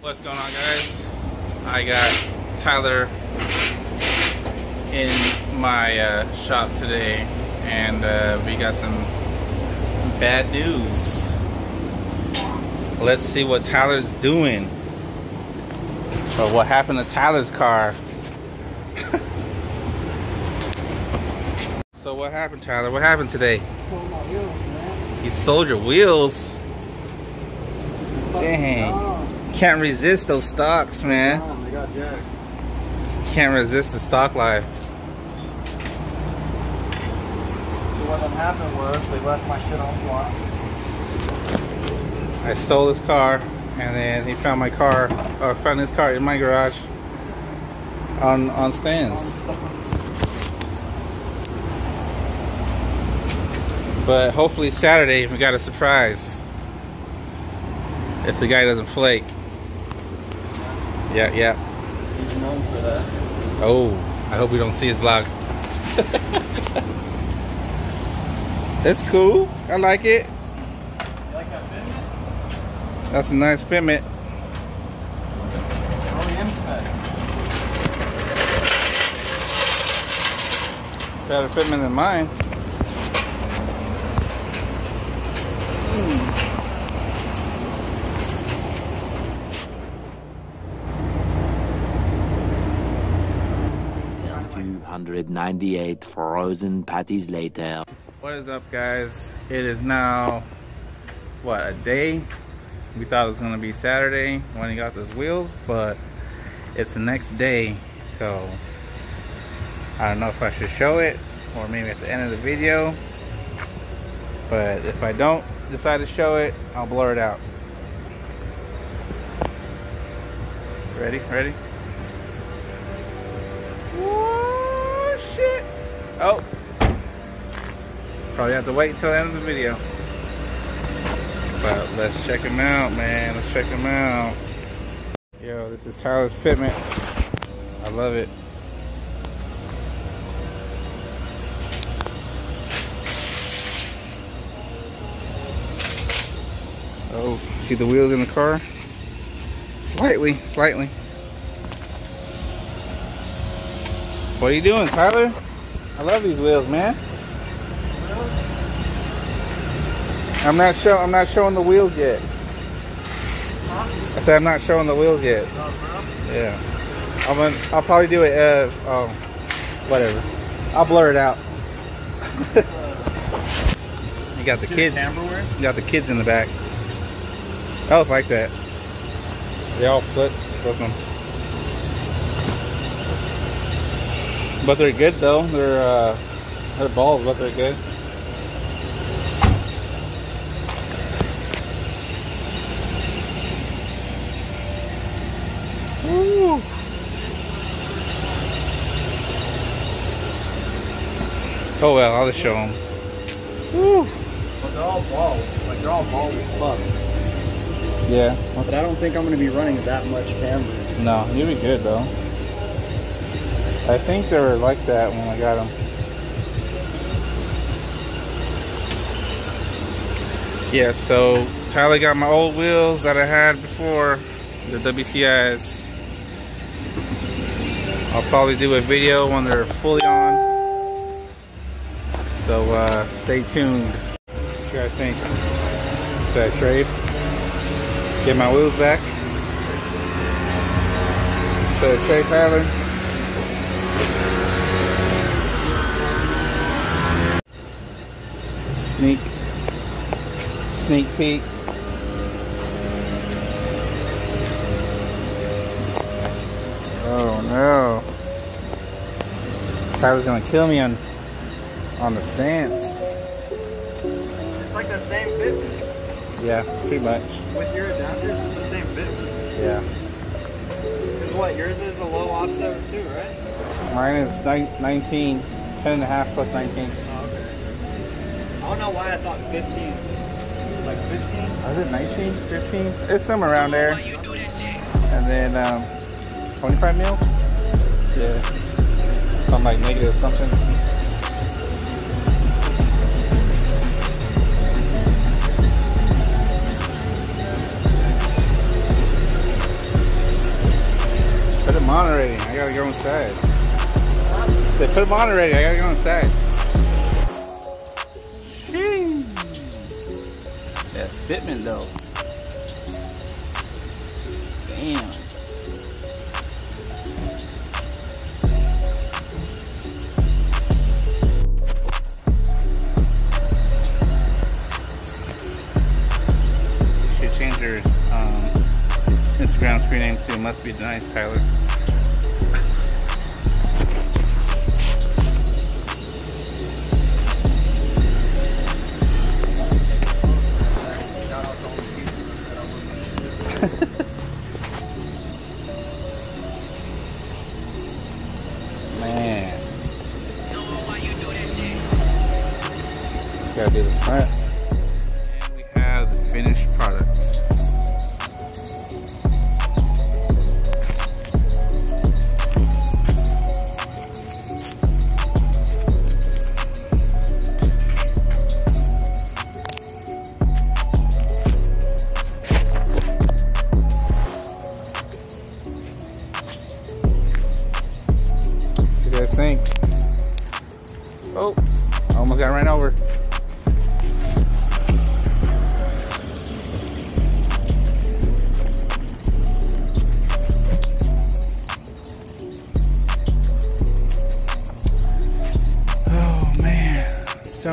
What's going on guys? I got Tyler in my uh, shop today and uh, we got some bad news. Let's see what Tyler's doing. Or what happened to Tyler's car. so what happened Tyler? What happened today? He sold your wheels? Dang. Can't resist those stocks, man. Oh, Jacked. Can't resist the stock life. So what happened was they left my shit on blocks. I stole his car, and then he found my car, or found his car in my garage on on stands. But hopefully Saturday we got a surprise. If the guy doesn't flake. Yeah, yeah. He's known for that. Oh, I hope we don't see his vlog. That's cool. I like it. Like that That's a nice fitment. Better fitment than mine. Hmm. Ninety-eight frozen patties later. What is up guys? It is now, what, a day? We thought it was gonna be Saturday when he got those wheels, but it's the next day, so I don't know if I should show it or maybe at the end of the video, but if I don't decide to show it, I'll blur it out. Ready, ready? Oh, Probably have to wait until the end of the video. But let's check him out, man. Let's check him out. Yo, this is Tyler's Fitment. I love it. Oh, see the wheels in the car? Slightly, slightly. What are you doing, Tyler? I love these wheels, man. I'm not show I'm not showing the wheels yet. I said I'm not showing the wheels yet. Yeah. I'm gonna I'll probably do it uh oh whatever. I'll blur it out. you got the kids you got the kids in the back. I it's like that. They all flip flip them. But they're good though. They're uh they're balls, but they're good. Woo. Oh well, I'll just show them. Woo. But they're all balls. Like they're all balls as fuck. Yeah. But I don't think I'm gonna be running that much camera. No, you'll be good though. I think they were like that when I got them. Yeah, so Tyler got my old wheels that I had before, the WCIs. I'll probably do a video when they're fully on. So uh, stay tuned. What you guys think? Should I trade? Get my wheels back? Should I trade Tyler? Sneak sneak peek. Oh no. Tyler's gonna kill me on on the stance. It's like the same fit Yeah, pretty much. With your adapters, it's the same fit Yeah. Cause what, yours is a low offset too, right? Mine is nine, 19, 10 and a half plus 19. I don't know why I thought 15. Like 15? Is it 19, 15? It's somewhere around there. And then um, 25 mils? Yeah. Something like negative something. Put them on already. I gotta go inside. They put them on already. I gotta go inside. That fitment though. Damn. Should change your um, Instagram screen name to Must Be Nice Tyler. Man. Gotta do the front. And we have the finished product.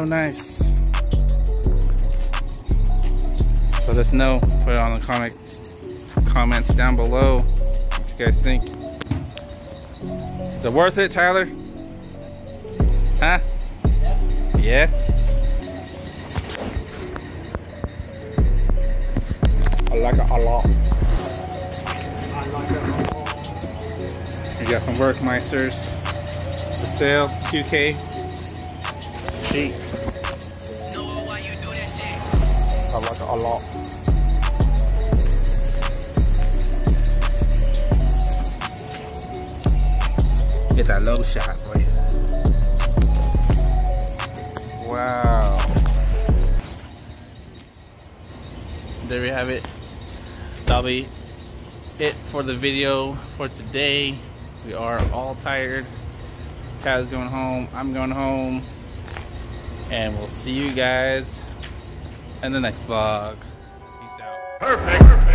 So nice. Let us know. Put it on the comment comments down below. What you guys think? Is it worth it, Tyler? Huh? Yeah? I like it a lot. You got some work, Workmeisters for sale, 2K. Cheap. I like it a lot. Get that low shot you. Wow. There we have it. That'll be it for the video for today. We are all tired. Kaz going home. I'm going home. And we'll see you guys in the next vlog. Peace out. Perfect.